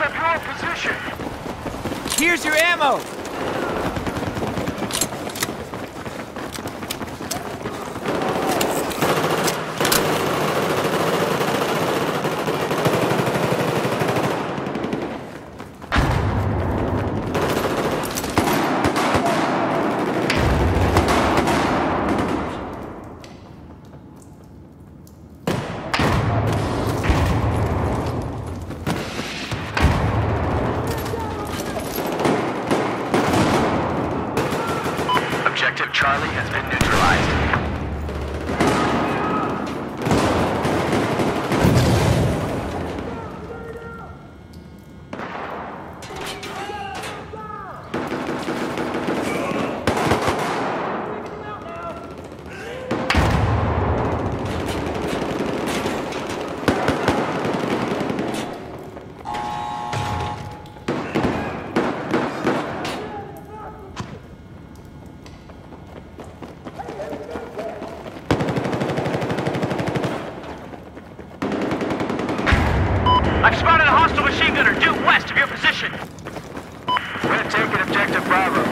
of your position. Here's your ammo. I've spotted a hostile machine gunner due west of your position. We're taking objective Bravo.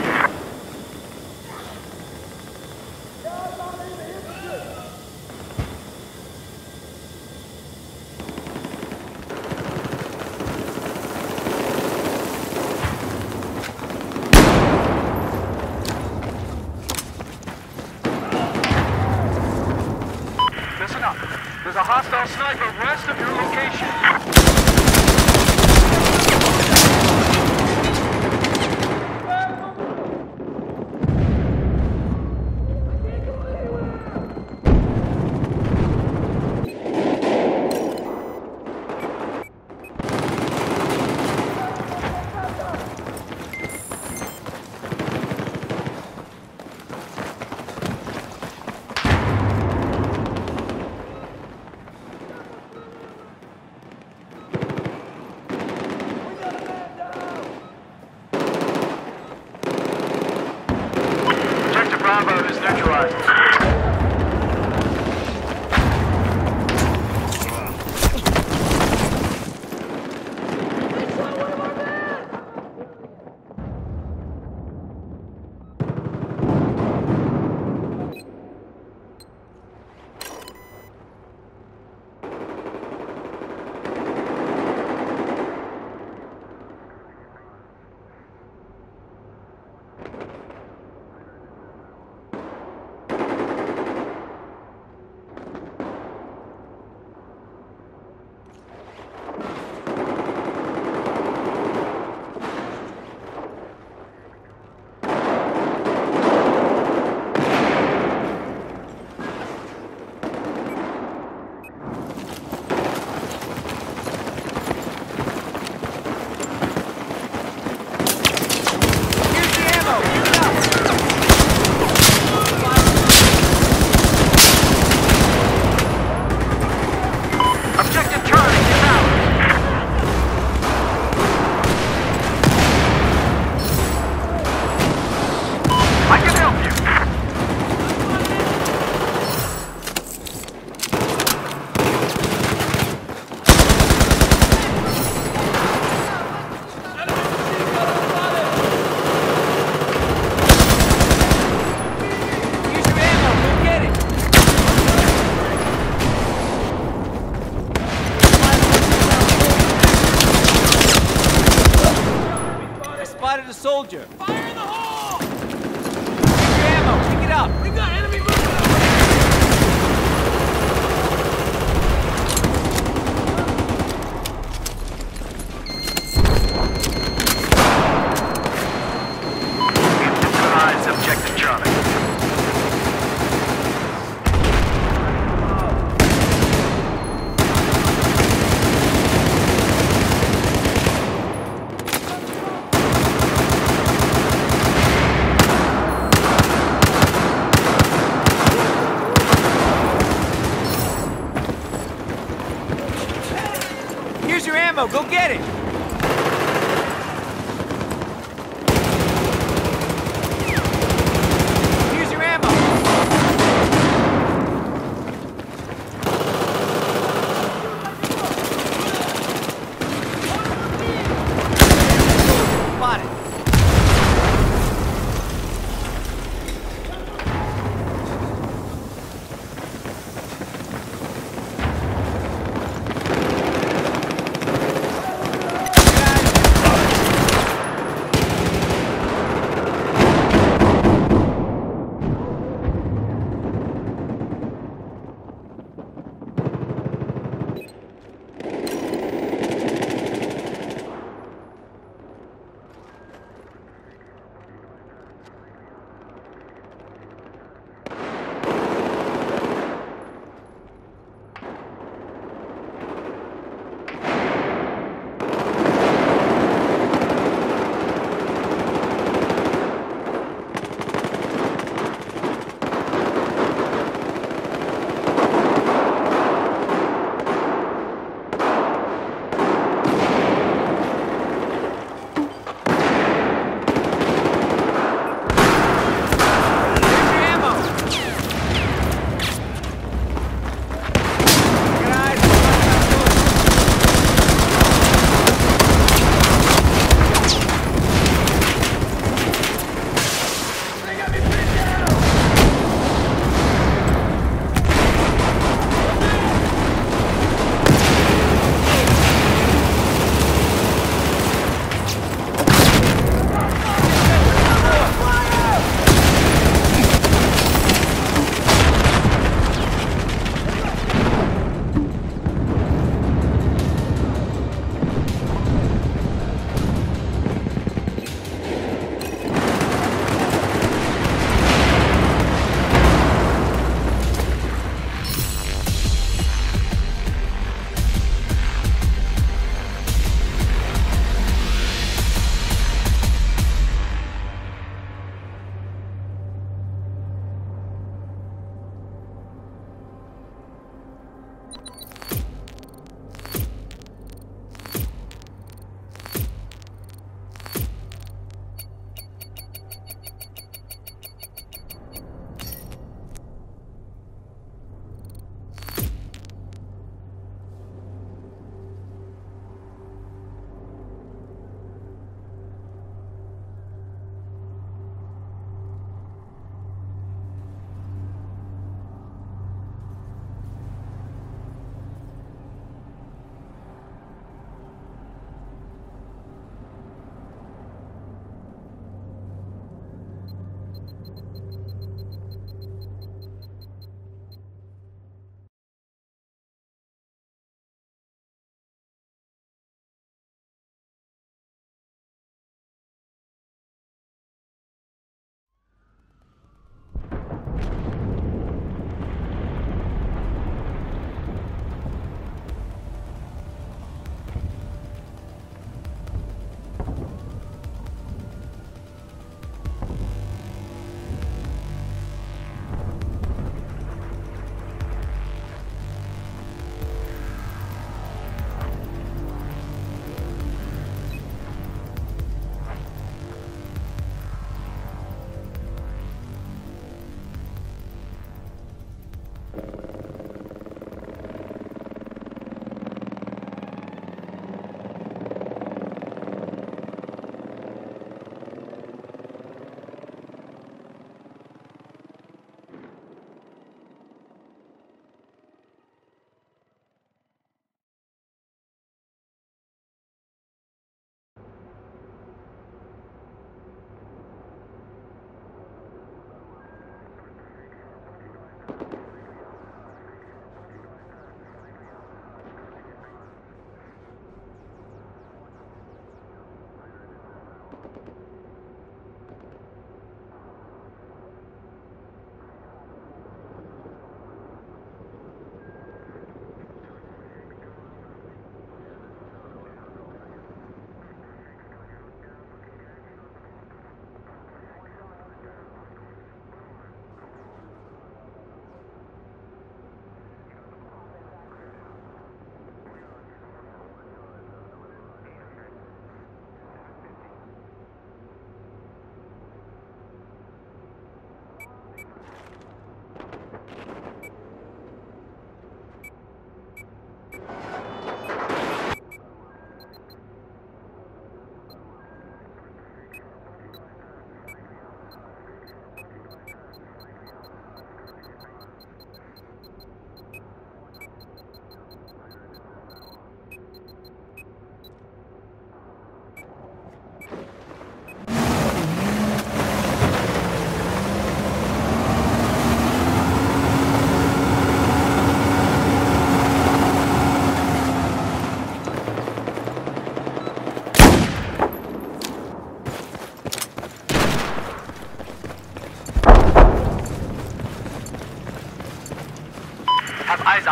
Listen up. There's a hostile sniper west of your location. Soldier. Fire in the hole! Here's your ammo. Pick it up. We got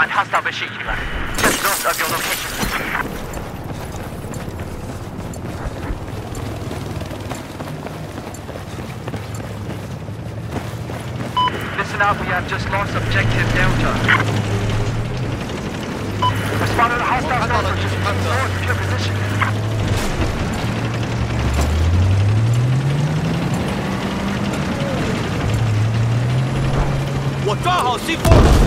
hostile just north of your location. Listen up, we have just lost objective Delta. We spotted a hostile sniper just north of your position. What the hell? C4!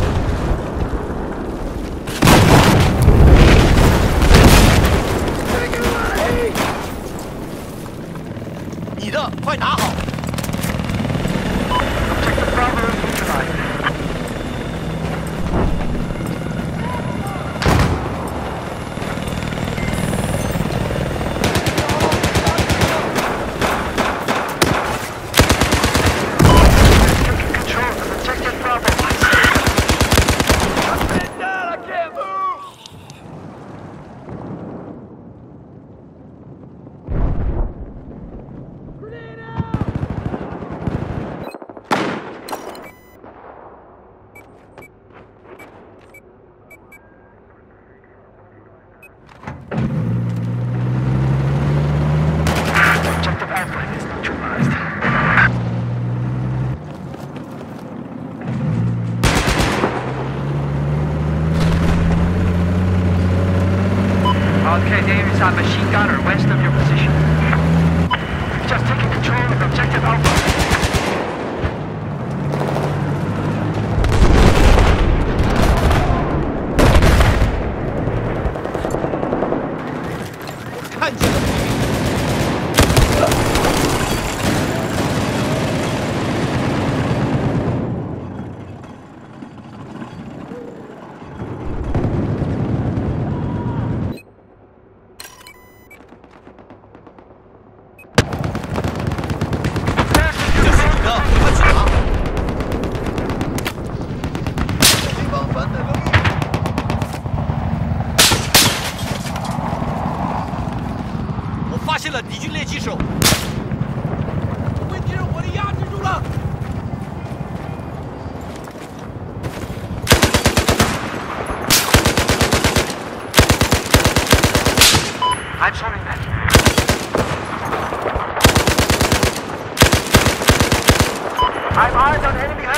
I'm eyes on enemy